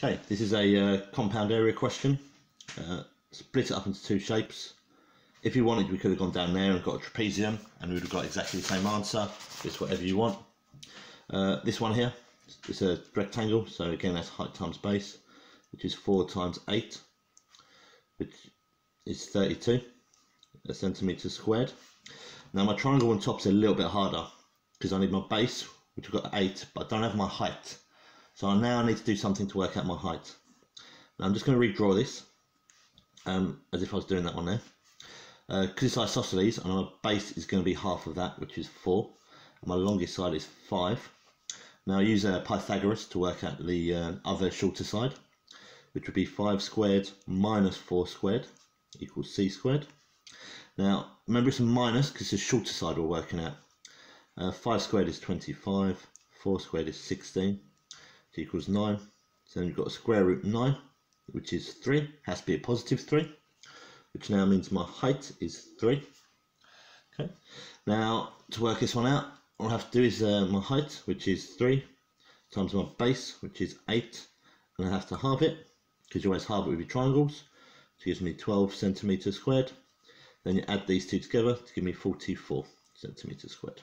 Okay, this is a uh, compound area question. Uh, split it up into two shapes. If you wanted, we could have gone down there and got a trapezium, and we would have got exactly the same answer. It's whatever you want. Uh, this one here, it's a rectangle, so again that's height times base, which is 4 times 8, which is 32 centimetres squared. Now my triangle on top is a little bit harder, because I need my base, which I've got 8, but I don't have my height. So now I now need to do something to work out my height. Now I'm just going to redraw this um, as if I was doing that one there. Because uh, it's isosceles and my base is going to be half of that, which is 4. And my longest side is 5. Now I use uh, Pythagoras to work out the uh, other shorter side, which would be 5 squared minus 4 squared equals c squared. Now remember it's a minus because it's the shorter side we're working out. Uh, 5 squared is 25, 4 squared is 16, equals 9. So then you've got a square root 9, which is 3. Has to be a positive 3, which now means my height is 3. Okay. Now, to work this one out, all I have to do is uh, my height, which is 3, times my base, which is 8, and I have to halve it, because you always halve it with your triangles, which gives me 12 centimetres squared. Then you add these two together to give me 44 centimetres squared.